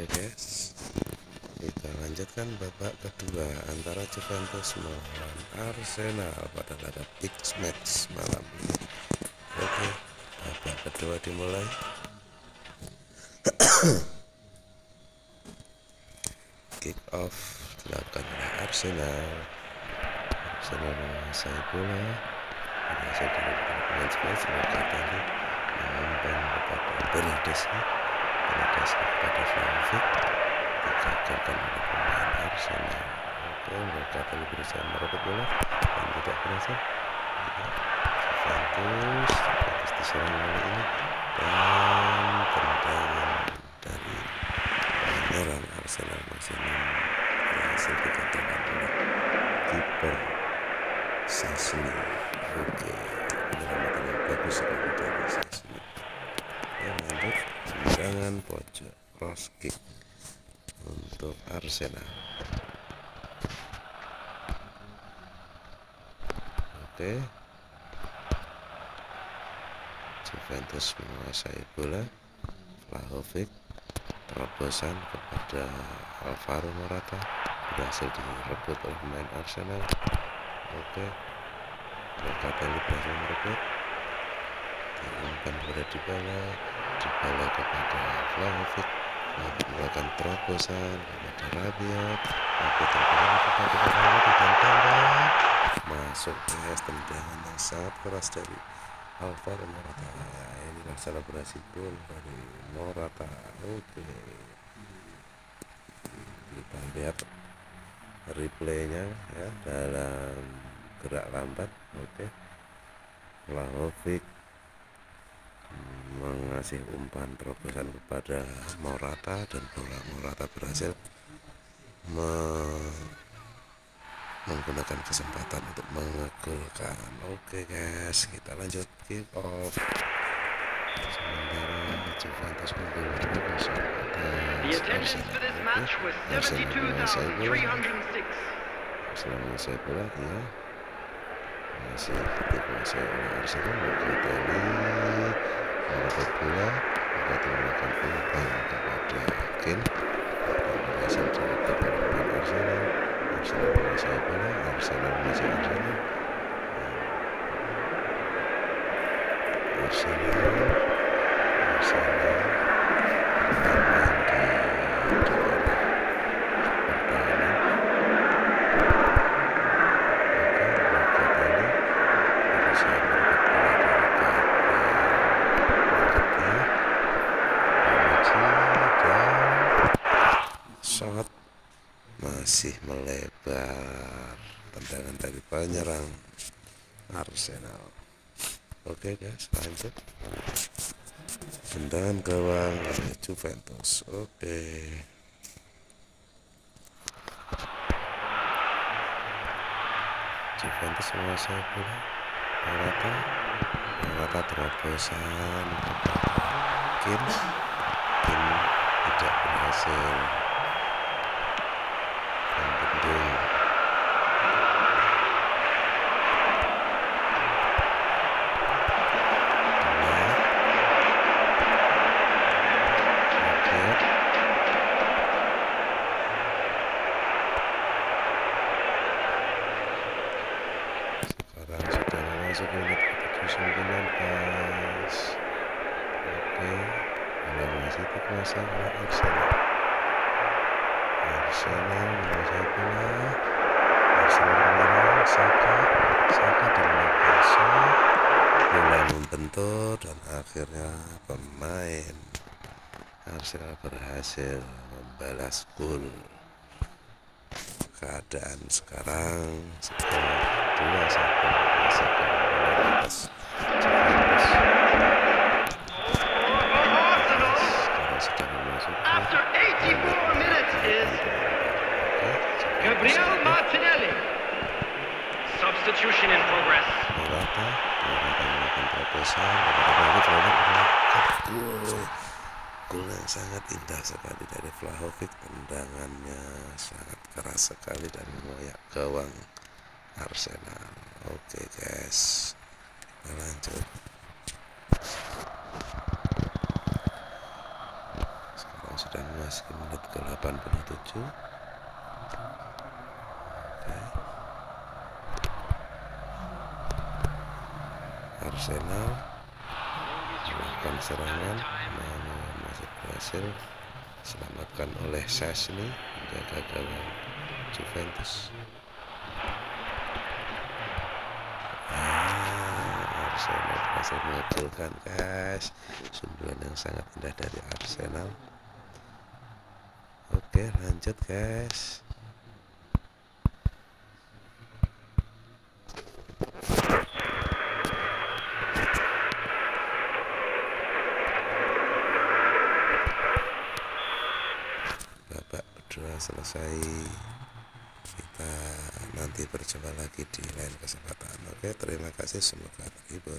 Oke kita lanjutkan babak kedua antara Juventus melawan Arsenal pada laga big match malam ini. Oke, babak kedua dimulai. Kick off dilakukan oleh Arsenal. Arsenal menguasai bola. Berhasil dilakukan pemain Spurs melakukan tadi mengumpan kepada Benedeschi Benedeschi kepada Vlahovic digagalkan oleh pemain Arsenal. Oke, mereka tadi berusaha merebut bola dan tidak berhasil. Ya, Juventus, Juventus diserang oleh ini dan tendangan dari penyerang Arsenal masih berhasil dikatakan oleh kiper Sasni. Oke, penyelamatan yang bagus sekali dari Sasni. Yang lanjut tendangan pojok cross kick untuk Arsenal. Oke. Juventus menguasai bola. Vlahovic terobosan kepada Alvaro Morata berhasil direbut oleh pemain Arsenal. Oke. Locatelli berhasil merebut. Diumpan kepada Dybala, Dybala kepada Vlahovic. Melakukan terobosan kepada Rabiot. Rabiot terobosan kepada Vlahovic dan tembak. Masuk guys tendangan yang sangat keras dari Alvaro Morata. Ya, inilah selebrasi gol dari Morata. Oke. Kita lihat replaynya ya dalam gerak lambat. Oke mengasih umpan terobosan kepada Morata dan bola Morata berhasil menggunakan kesempatan untuk mengegolkan. Oke guys kita lanjut. Kick off. Sementara Juventus attendance for this match was 72,306. Arsenal menguasai bola ya masih dikuasai oleh Arsenal Locatelli merebut bola Locatelli melakukan umpan kepada Kane direbut oleh pemain Arsenal Arsenal menguasai bola Arsenal masih Arsenal Arsenal Arsenal masih melebar. Tendangan dari penyerang Arsenal. Oke guys lanjut. Tendangan gawang oleh Juventus. Oke. Juventus menguasai bola. Morata Morata terobosan. Kim Kim tidak berhasil masuk menit ke-79 guys oke masih dikuasai oleh Arsenal Arsenal menguasai bola Arsenal menyerang Saka Saka shot bola membentur dan akhirnya pemain Arsenal berhasil membalas gol. Keadaan sekarang skor dua satu masih atas Juventus Arsenal, after 84 minutes, is Gabriel Martinelli. Substitution in progress. Morata Morata melakukan terobosan kepada Vlahovic Vlahovic melakukan gol gol yang sangat indah sekali tendangannya sangat keras sekali dan mengoyak gawang Arsenal oke guys lanjut. Sekarang sudah memasuki menit ke 87 Arsenal melakukan serangan namun masih berhasil. Diselamatkan oleh Sesni menjaga gawang Juventus ah, Arsenal berhasil mengabulkan guys sundulan yang sangat indah dari Arsenal. Oke lanjut guys babak kedua selesai. Kita nanti berjumpa lagi di lain kesempatan. Oke terima kasih. Semoga terhibur